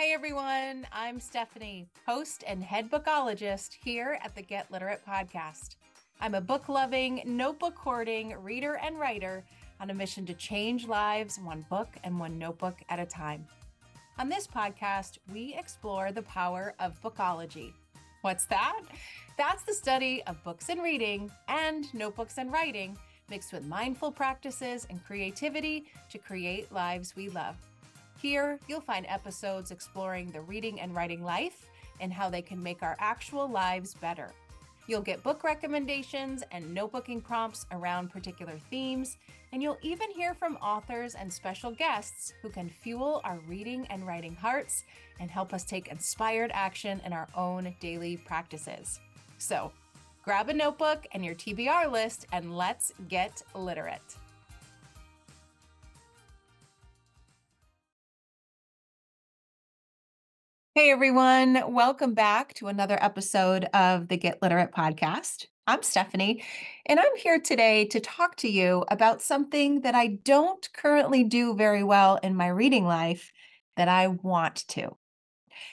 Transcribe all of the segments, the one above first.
Hey everyone, I'm Stephanie, host and head bookologist here at the Get Literate podcast. I'm a book loving, notebook hoarding reader and writer on a mission to change lives one book and one notebook at a time. On this podcast, we explore the power of bookology. What's that? That's the study of books and reading and notebooks and writing mixed with mindful practices and creativity to create lives we love. Here, you'll find episodes exploring the reading and writing life and how they can make our actual lives better. You'll get book recommendations and notebooking prompts around particular themes, and you'll even hear from authors and special guests who can fuel our reading and writing hearts and help us take inspired action in our own daily practices. So, grab a notebook and your TBR list, and let's get literate. Hey everyone, welcome back to another episode of the Get Literate podcast. I'm Stephanie, and I'm here today to talk to you about something that I don't currently do very well in my reading life that I want to.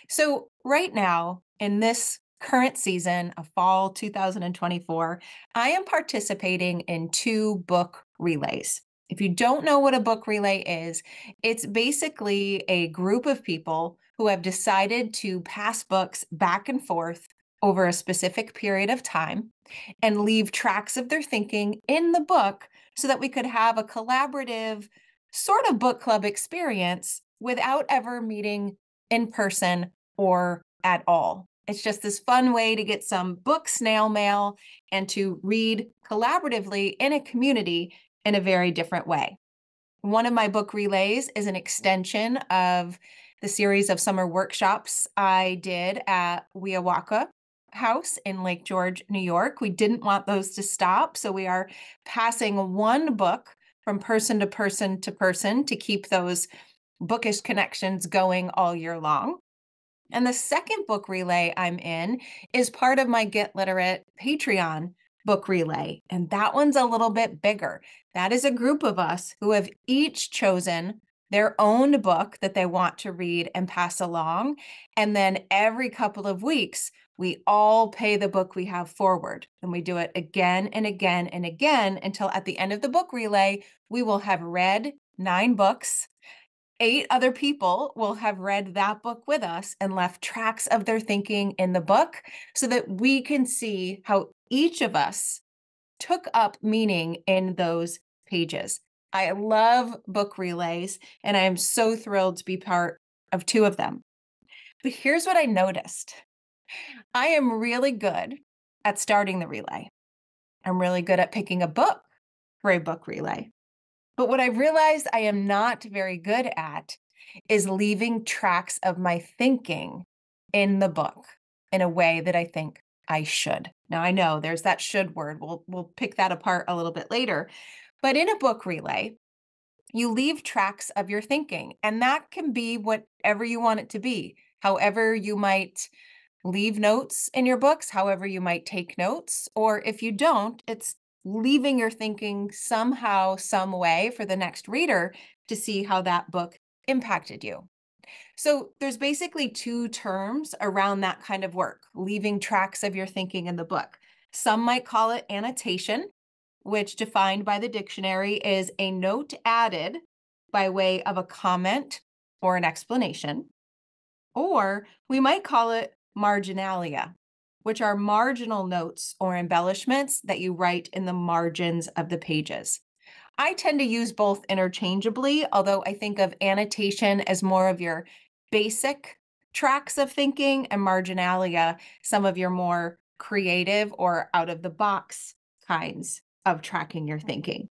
So, right now, in this current season of fall 2024, I am participating in two book relays. If you don't know what a book relay is, it's basically a group of people who have decided to pass books back and forth over a specific period of time and leave tracks of their thinking in the book so that we could have a collaborative sort of book club experience without ever meeting in person or at all. It's just this fun way to get some book snail mail and to read collaboratively in a community in a very different way. One of my book relays is an extension of the series of summer workshops I did at Wiawaka House in Lake George, New York. We didn't want those to stop, so we are passing one book from person to person to person to keep those bookish connections going all year long. And the second book relay I'm in is part of my Get Literate Patreon book relay. And that one's a little bit bigger. That is a group of us who have each chosen their own book that they want to read and pass along. And then every couple of weeks, we all pay the book we have forward. And we do it again and again and again until at the end of the book relay, we will have read nine books. Eight other people will have read that book with us and left tracks of their thinking in the book so that we can see how each of us took up meaning in those pages. I love book relays, and I am so thrilled to be part of two of them. But here's what I noticed I am really good at starting the relay, I'm really good at picking a book for a book relay. But what I realized I am not very good at is leaving tracks of my thinking in the book in a way that I think I should. Now I know there's that should word. We'll we'll pick that apart a little bit later. But in a book relay, you leave tracks of your thinking, and that can be whatever you want it to be. However, you might leave notes in your books, however, you might take notes, or if you don't, it's leaving your thinking somehow, some way for the next reader to see how that book impacted you. So there's basically two terms around that kind of work, leaving tracks of your thinking in the book. Some might call it annotation, which defined by the dictionary is a note added by way of a comment or an explanation. Or we might call it marginalia, which are marginal notes or embellishments that you write in the margins of the pages. I tend to use both interchangeably, although I think of annotation as more of your basic tracks of thinking and marginalia, some of your more creative or out of the box kinds of tracking your thinking.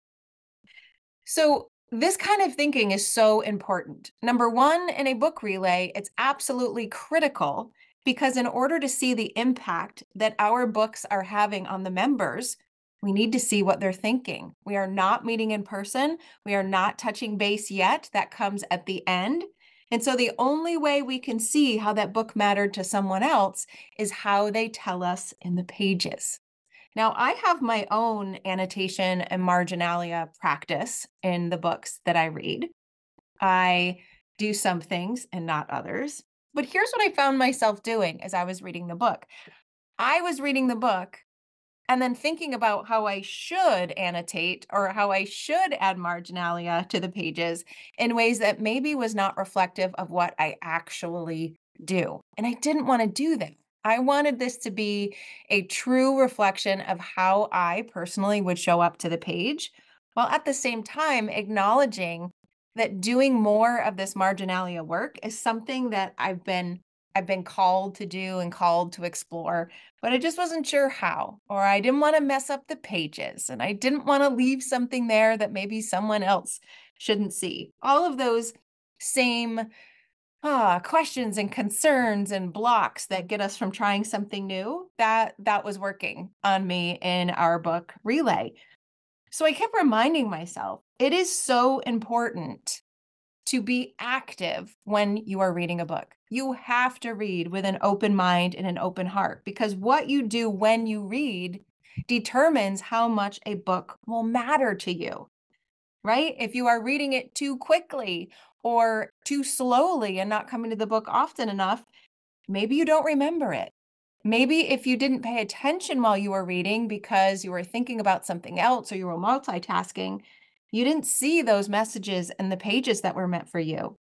So, this kind of thinking is so important. Number one, in a book relay, it's absolutely critical because, in order to see the impact that our books are having on the members, we need to see what they're thinking. We are not meeting in person, we are not touching base yet. That comes at the end. And so, the only way we can see how that book mattered to someone else is how they tell us in the pages. Now, I have my own annotation and marginalia practice in the books that I read. I do some things and not others. But here's what I found myself doing as I was reading the book. I was reading the book and then thinking about how I should annotate or how I should add marginalia to the pages in ways that maybe was not reflective of what I actually do. And I didn't want to do that. I wanted this to be a true reflection of how I personally would show up to the page, while at the same time acknowledging that doing more of this marginalia work is something that I've been I've been called to do and called to explore, but I just wasn't sure how, or I didn't want to mess up the pages and I didn't want to leave something there that maybe someone else shouldn't see. All of those same ah, questions and concerns and blocks that get us from trying something new, that that was working on me in our book Relay. So I kept reminding myself, it is so important to be active when you are reading a book. You have to read with an open mind and an open heart because what you do when you read determines how much a book will matter to you, right? If you are reading it too quickly or too slowly and not coming to the book often enough, maybe you don't remember it. Maybe if you didn't pay attention while you were reading because you were thinking about something else or you were multitasking, you didn't see those messages and the pages that were meant for you.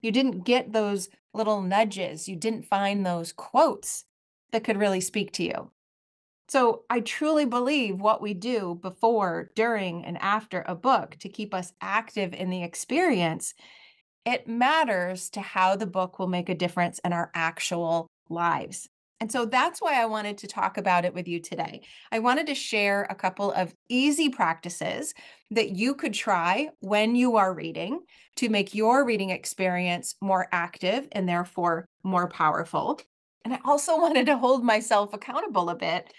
You didn't get those little nudges. You didn't find those quotes that could really speak to you. So I truly believe what we do before, during, and after a book to keep us active in the experience, it matters to how the book will make a difference in our actual lives. And so that's why I wanted to talk about it with you today. I wanted to share a couple of easy practices that you could try when you are reading to make your reading experience more active and therefore more powerful. And I also wanted to hold myself accountable a bit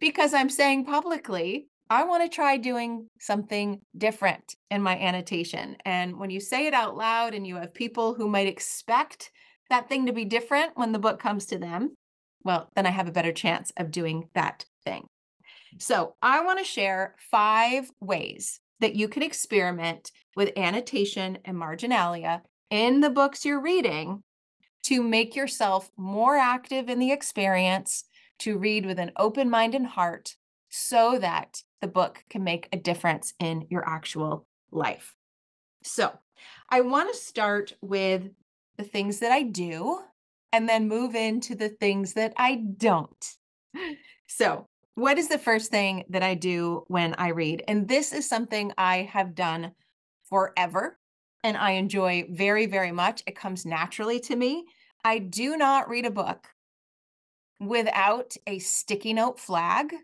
because I'm saying publicly, I want to try doing something different in my annotation. And when you say it out loud and you have people who might expect that thing to be different when the book comes to them, well, then I have a better chance of doing that thing. So I want to share five ways that you can experiment with annotation and marginalia in the books you're reading to make yourself more active in the experience, to read with an open mind and heart, so that the book can make a difference in your actual life. So I want to start with the things that I do and then move into the things that I don't. So, what is the first thing that I do when I read? And this is something I have done forever and I enjoy very, very much. It comes naturally to me. I do not read a book without a sticky note flag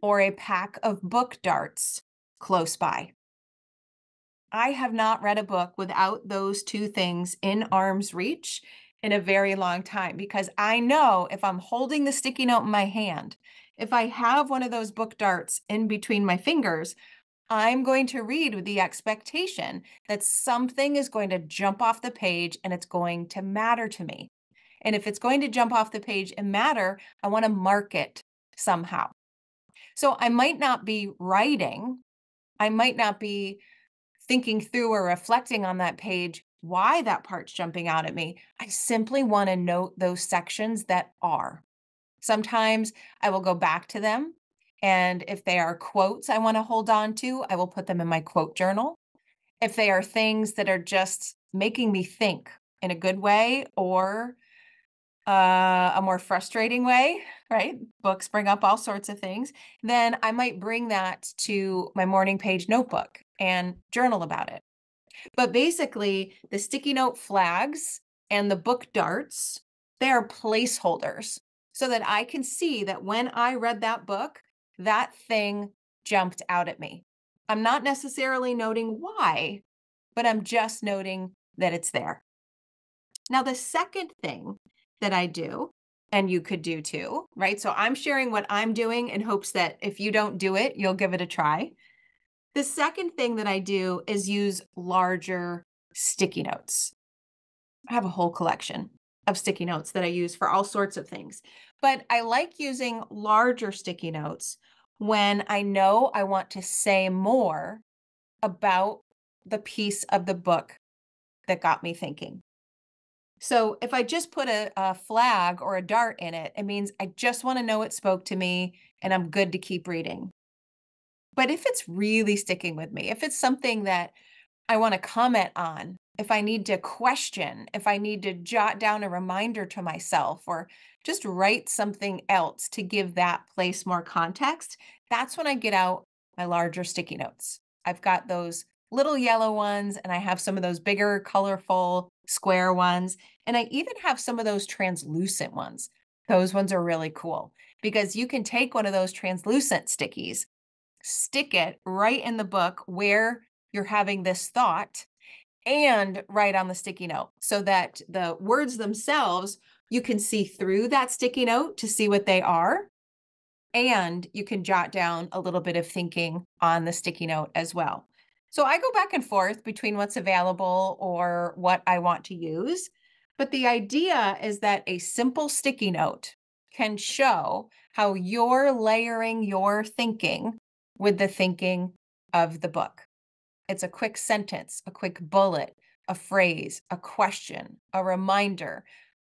or a pack of book darts close by. I have not read a book without those two things in arm's reach in a very long time because I know if I'm holding the sticky note in my hand, if I have one of those book darts in between my fingers, I'm going to read with the expectation that something is going to jump off the page and it's going to matter to me. And if it's going to jump off the page and matter, I want to mark it somehow. So I might not be writing, I might not be thinking through or reflecting on that page why that part's jumping out at me. I simply want to note those sections that are. Sometimes I will go back to them. And if they are quotes I want to hold on to, I will put them in my quote journal. If they are things that are just making me think in a good way or uh, a more frustrating way, right? Books bring up all sorts of things. Then I might bring that to my morning page notebook and journal about it. But basically, the sticky note flags and the book darts, they are placeholders so that I can see that when I read that book, that thing jumped out at me. I'm not necessarily noting why, but I'm just noting that it's there. Now, the second thing that I do, and you could do too, right? So I'm sharing what I'm doing in hopes that if you don't do it, you'll give it a try. The second thing that I do is use larger sticky notes. I have a whole collection of sticky notes that I use for all sorts of things. But I like using larger sticky notes when I know I want to say more about the piece of the book that got me thinking. So if I just put a, a flag or a dart in it, it means I just want to know it spoke to me and I'm good to keep reading. But if it's really sticking with me, if it's something that I want to comment on, if I need to question, if I need to jot down a reminder to myself or just write something else to give that place more context, that's when I get out my larger sticky notes. I've got those little yellow ones and I have some of those bigger, colorful, square ones. And I even have some of those translucent ones. Those ones are really cool because you can take one of those translucent stickies, stick it right in the book where you're having this thought and write on the sticky note so that the words themselves, you can see through that sticky note to see what they are. And you can jot down a little bit of thinking on the sticky note as well. So I go back and forth between what's available or what I want to use. But the idea is that a simple sticky note can show how you're layering your thinking with the thinking of the book. It's a quick sentence, a quick bullet, a phrase, a question, a reminder.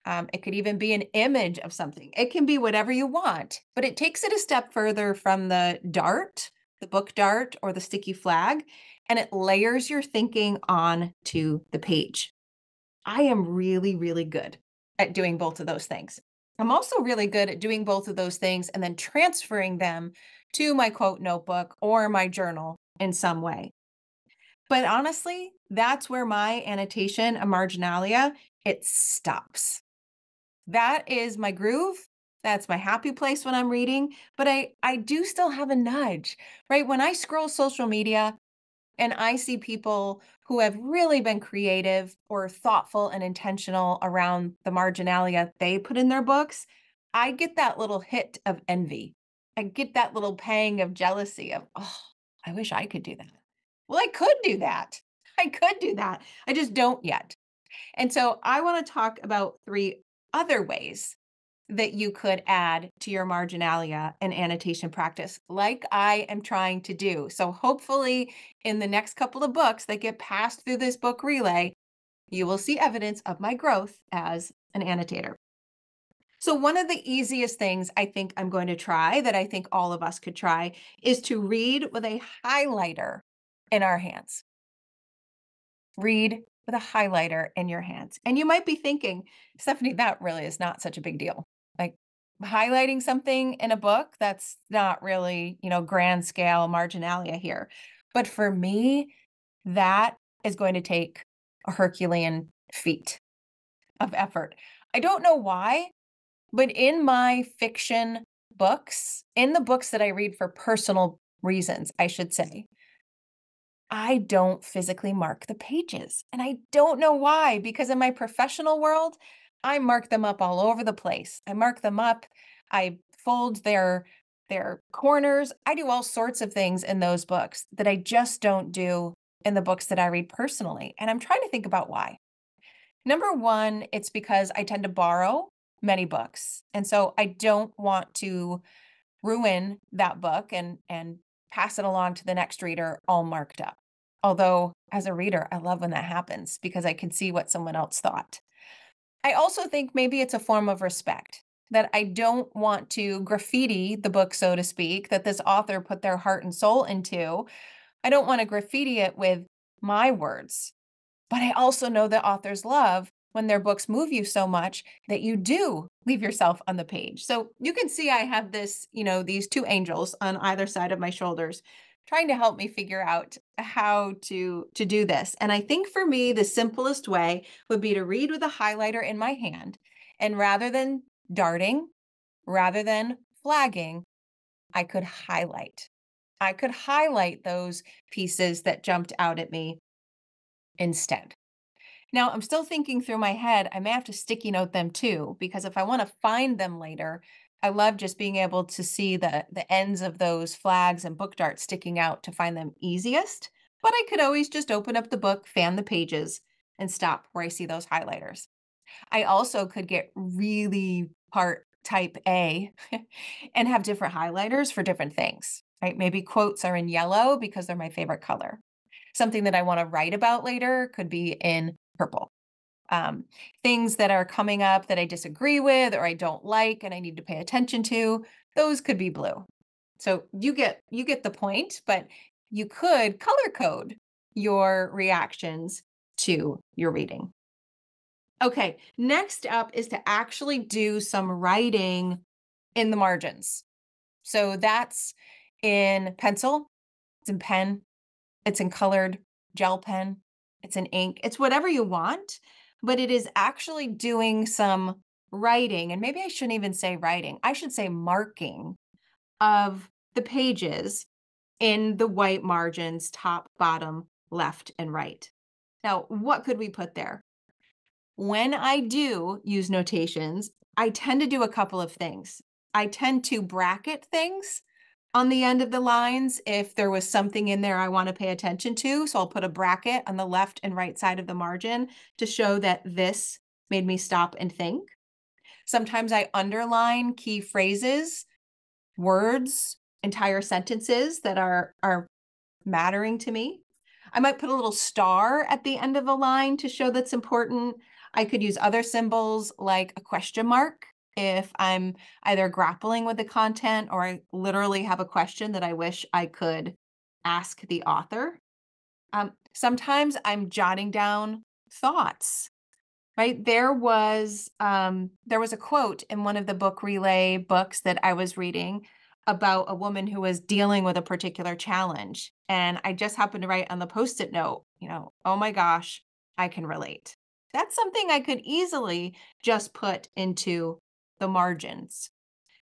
Um, it could even be an image of something. It can be whatever you want, but it takes it a step further from the dart, the book dart, or the sticky flag, and it layers your thinking on to the page. I am really, really good at doing both of those things. I'm also really good at doing both of those things and then transferring them to my quote notebook or my journal in some way. But honestly, that's where my annotation a marginalia, it stops. That is my groove. That's my happy place when I'm reading, but I I do still have a nudge, right? When I scroll social media and I see people who have really been creative or thoughtful and intentional around the marginalia they put in their books, I get that little hit of envy. I get that little pang of jealousy of, oh, I wish I could do that. Well, I could do that. I could do that. I just don't yet. And so I want to talk about three other ways that you could add to your marginalia and annotation practice, like I am trying to do. So, hopefully, in the next couple of books that get passed through this book relay, you will see evidence of my growth as an annotator. So, one of the easiest things I think I'm going to try that I think all of us could try is to read with a highlighter in our hands. Read with a highlighter in your hands. And you might be thinking, Stephanie, that really is not such a big deal. Highlighting something in a book, that's not really, you know, grand scale marginalia here. But for me, that is going to take a Herculean feat of effort. I don't know why, but in my fiction books, in the books that I read for personal reasons, I should say, I don't physically mark the pages. And I don't know why, because in my professional world, I mark them up all over the place. I mark them up, I fold their their corners. I do all sorts of things in those books that I just don't do in the books that I read personally. And I'm trying to think about why. Number 1, it's because I tend to borrow many books. And so I don't want to ruin that book and and pass it along to the next reader all marked up. Although, as a reader, I love when that happens because I can see what someone else thought. I also think maybe it's a form of respect that I don't want to graffiti the book, so to speak, that this author put their heart and soul into. I don't want to graffiti it with my words. But I also know that authors love when their books move you so much that you do leave yourself on the page. So you can see I have this, you know, these two angels on either side of my shoulders trying to help me figure out how to to do this. And I think for me the simplest way would be to read with a highlighter in my hand and rather than darting, rather than flagging, I could highlight. I could highlight those pieces that jumped out at me instead. Now, I'm still thinking through my head, I may have to sticky note them too, because if I want to find them later, I love just being able to see the the ends of those flags and book darts sticking out to find them easiest. But I could always just open up the book, fan the pages, and stop where I see those highlighters. I also could get really part type A and have different highlighters for different things, right? Maybe quotes are in yellow because they're my favorite color. Something that I want to write about later could be in purple. Um, things that are coming up that I disagree with or I don't like and I need to pay attention to, those could be blue. So you get you get the point, but you could color code your reactions to your reading. Okay, next up is to actually do some writing in the margins. So that's in pencil, it's in pen, it's in colored gel pen, it's in ink, it's whatever you want, but it is actually doing some writing. And maybe I shouldn't even say writing, I should say marking of the pages in the white margins, top, bottom, left, and right. Now, what could we put there? When I do use notations, I tend to do a couple of things. I tend to bracket things on the end of the lines if there was something in there I want to pay attention to. So I'll put a bracket on the left and right side of the margin to show that this made me stop and think. Sometimes I underline key phrases, words, entire sentences that are are mattering to me. I might put a little star at the end of a line to show that's important. I could use other symbols like a question mark if I'm either grappling with the content or I literally have a question that I wish I could ask the author. Um, sometimes I'm jotting down thoughts right there was um, there was a quote in one of the book relay books that i was reading about a woman who was dealing with a particular challenge and i just happened to write on the post-it note you know oh my gosh i can relate that's something i could easily just put into the margins.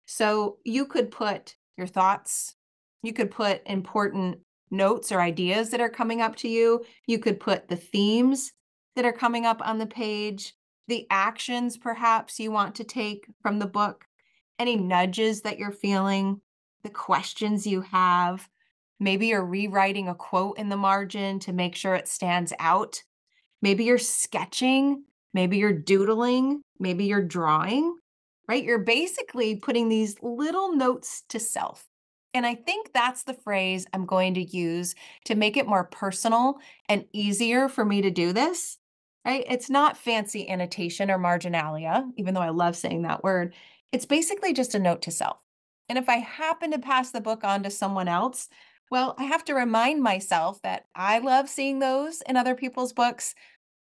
So you could put your thoughts, you could put important notes or ideas that are coming up to you, you could put the themes that are coming up on the page, the actions perhaps you want to take from the book, any nudges that you're feeling, the questions you have. Maybe you're rewriting a quote in the margin to make sure it stands out. Maybe you're sketching, maybe you're doodling, maybe you're drawing right? You're basically putting these little notes to self. And I think that's the phrase I'm going to use to make it more personal and easier for me to do this, right? It's not fancy annotation or marginalia, even though I love saying that word. It's basically just a note to self. And if I happen to pass the book on to someone else, well, I have to remind myself that I love seeing those in other people's books.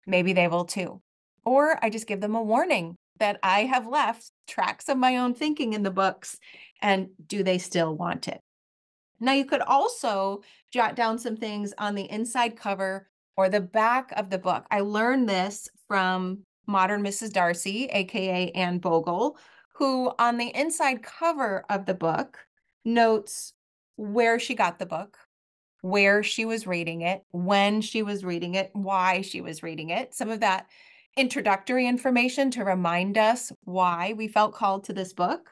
Maybe they will too. Or I just give them a warning that I have left tracks of my own thinking in the books. And do they still want it? Now, you could also jot down some things on the inside cover or the back of the book. I learned this from Modern Mrs. Darcy, AKA Anne Bogel, who on the inside cover of the book notes where she got the book, where she was reading it, when she was reading it, why she was reading it. Some of that introductory information to remind us why we felt called to this book.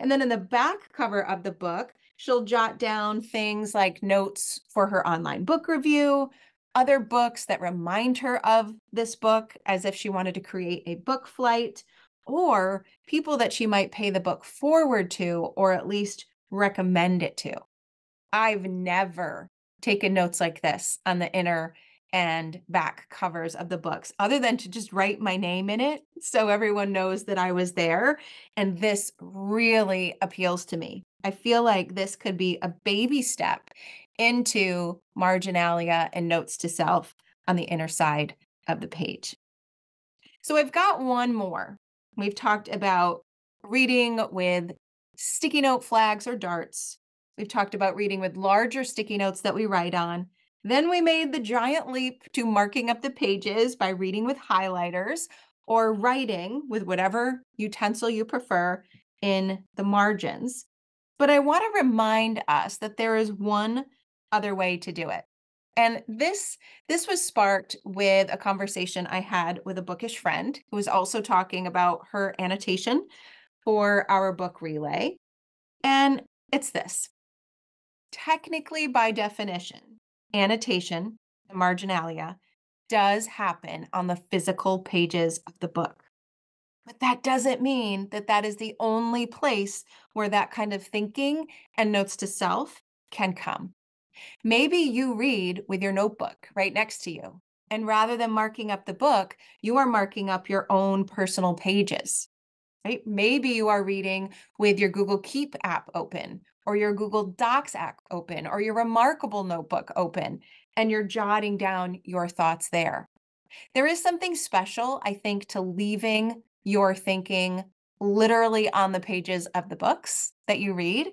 And then in the back cover of the book, she'll jot down things like notes for her online book review, other books that remind her of this book as if she wanted to create a book flight, or people that she might pay the book forward to or at least recommend it to. I've never taken notes like this on the inner and back covers of the books other than to just write my name in it so everyone knows that I was there. And this really appeals to me. I feel like this could be a baby step into marginalia and notes to self on the inner side of the page. So I've got one more. We've talked about reading with sticky note flags or darts. We've talked about reading with larger sticky notes that we write on. Then we made the giant leap to marking up the pages by reading with highlighters or writing with whatever utensil you prefer in the margins. But I want to remind us that there is one other way to do it. And this this was sparked with a conversation I had with a bookish friend who was also talking about her annotation for our book relay. And it's this. Technically by definition, annotation, the marginalia, does happen on the physical pages of the book. But that doesn't mean that that is the only place where that kind of thinking and notes to self can come. Maybe you read with your notebook right next to you. And rather than marking up the book, you are marking up your own personal pages. Right? Maybe you are reading with your Google Keep app open, or your Google Docs app open, or your Remarkable notebook open, and you're jotting down your thoughts there. There is something special, I think, to leaving your thinking literally on the pages of the books that you read.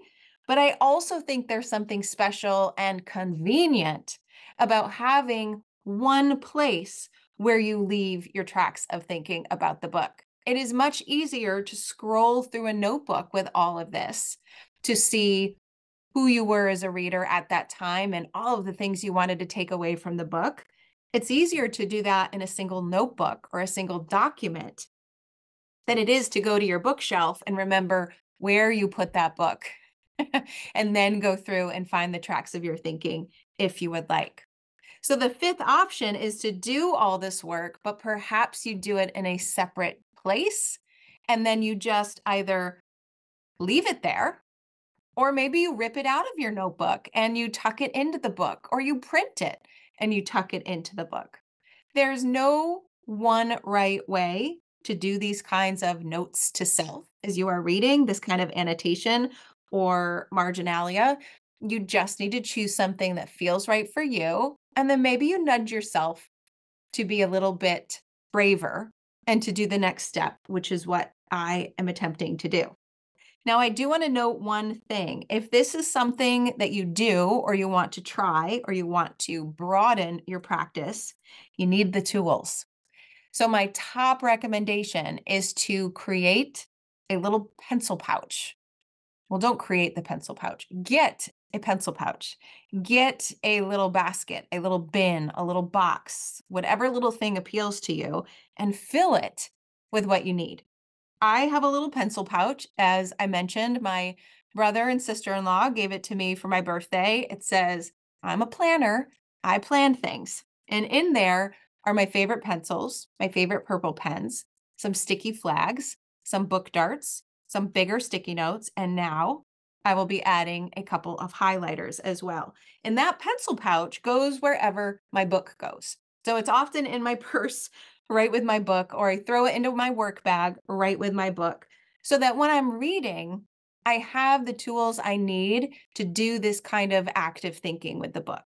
But I also think there's something special and convenient about having one place where you leave your tracks of thinking about the book. It is much easier to scroll through a notebook with all of this to see who you were as a reader at that time and all of the things you wanted to take away from the book. It's easier to do that in a single notebook or a single document than it is to go to your bookshelf and remember where you put that book and then go through and find the tracks of your thinking if you would like. So the fifth option is to do all this work, but perhaps you do it in a separate place and then you just either leave it there or maybe you rip it out of your notebook and you tuck it into the book or you print it and you tuck it into the book. There's no one right way to do these kinds of notes to self as you are reading this kind of annotation or marginalia. You just need to choose something that feels right for you. And then maybe you nudge yourself to be a little bit braver and to do the next step, which is what I am attempting to do. Now, I do want to note one thing. If this is something that you do, or you want to try, or you want to broaden your practice, you need the tools. So, my top recommendation is to create a little pencil pouch. Well, don't create the pencil pouch, get a pencil pouch, get a little basket, a little bin, a little box, whatever little thing appeals to you, and fill it with what you need. I have a little pencil pouch. As I mentioned, my brother and sister in law gave it to me for my birthday. It says, I'm a planner, I plan things. And in there, are my favorite pencils, my favorite purple pens, some sticky flags, some book darts, some bigger sticky notes, and now I will be adding a couple of highlighters as well. And that pencil pouch goes wherever my book goes. So it's often in my purse, right with my book, or I throw it into my work bag, right with my book, so that when I'm reading, I have the tools I need to do this kind of active thinking with the book.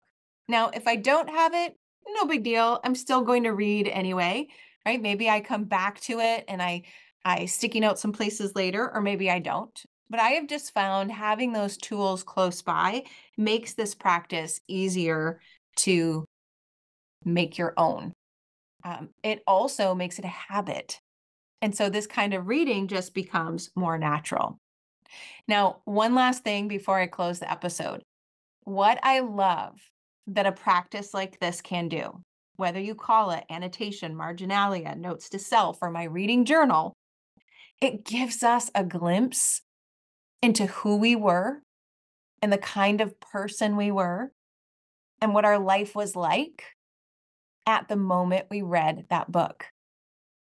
Now, if I don't have it, no big deal. I'm still going to read anyway, right? Maybe I come back to it and I I sticky note some places later, or maybe I don't. But I have just found having those tools close by makes this practice easier to make your own. Um, it also makes it a habit. And so this kind of reading just becomes more natural. Now, one last thing before I close the episode. What I love that a practice like this can do, whether you call it annotation, marginalia, notes to self, or my reading journal, it gives us a glimpse into who we were and the kind of person we were and what our life was like at the moment we read that book.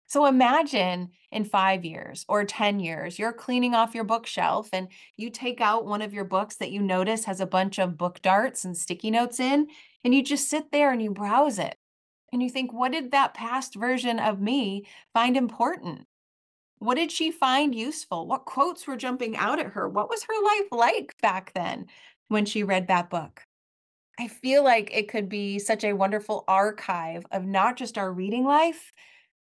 So imagine in five years or 10 years, you're cleaning off your bookshelf and you take out one of your books that you notice has a bunch of book darts and sticky notes in, and you just sit there and you browse it. And you think, what did that past version of me find important? What did she find useful? What quotes were jumping out at her? What was her life like back then when she read that book? I feel like it could be such a wonderful archive of not just our reading life,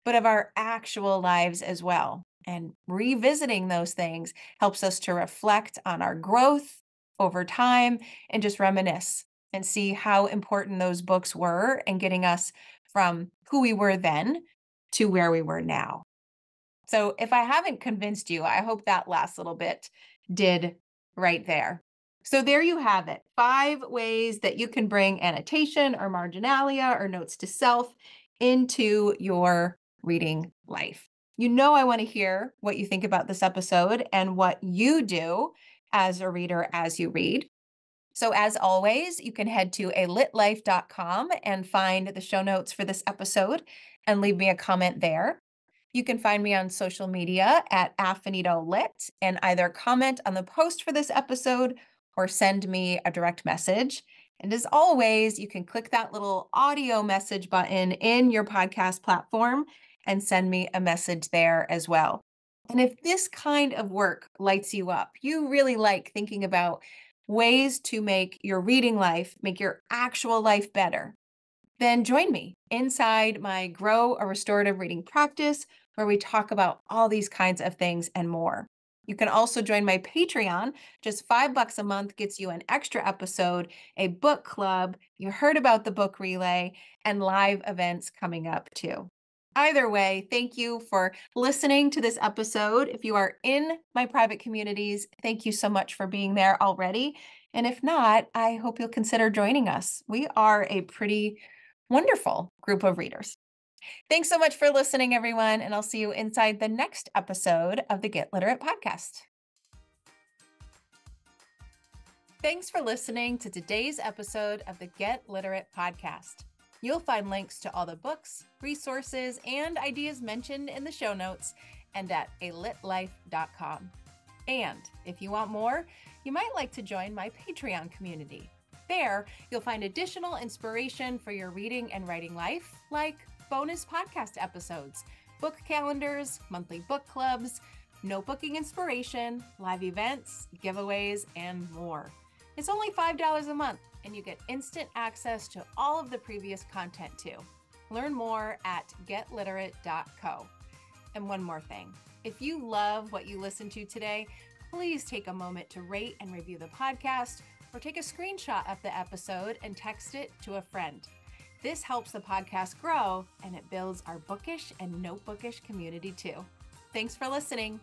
but of our actual lives as well. And revisiting those things helps us to reflect on our growth over time and just reminisce and see how important those books were and getting us from who we were then to where we were now. So, if I haven't convinced you, I hope that last little bit did right there. So, there you have it five ways that you can bring annotation or marginalia or notes to self into your reading life. You know, I want to hear what you think about this episode and what you do as a reader as you read. So, as always, you can head to alitlife.com and find the show notes for this episode and leave me a comment there. You can find me on social media at Affinito Lit and either comment on the post for this episode or send me a direct message. And as always, you can click that little audio message button in your podcast platform and send me a message there as well. And if this kind of work lights you up, you really like thinking about ways to make your reading life, make your actual life better, then join me inside my Grow a Restorative Reading Practice, where we talk about all these kinds of things and more. You can also join my Patreon. Just five bucks a month gets you an extra episode, a book club. You heard about the book relay and live events coming up too. Either way, thank you for listening to this episode. If you are in my private communities, thank you so much for being there already. And if not, I hope you'll consider joining us. We are a pretty wonderful group of readers. Thanks so much for listening, everyone, and I'll see you inside the next episode of the Get Literate podcast. Thanks for listening to today's episode of the Get Literate podcast. You'll find links to all the books, resources, and ideas mentioned in the show notes and at alitlife.com. And if you want more, you might like to join my Patreon community. There, you'll find additional inspiration for your reading and writing life, like bonus podcast episodes, book calendars, monthly book clubs, notebooking inspiration, live events, giveaways, and more. It's only $5 a month, and you get instant access to all of the previous content too. Learn more at getliterate.co. And one more thing if you love what you listened to today, please take a moment to rate and review the podcast or take a screenshot of the episode and text it to a friend. This helps the podcast grow and it builds our bookish and notebookish community too. Thanks for listening.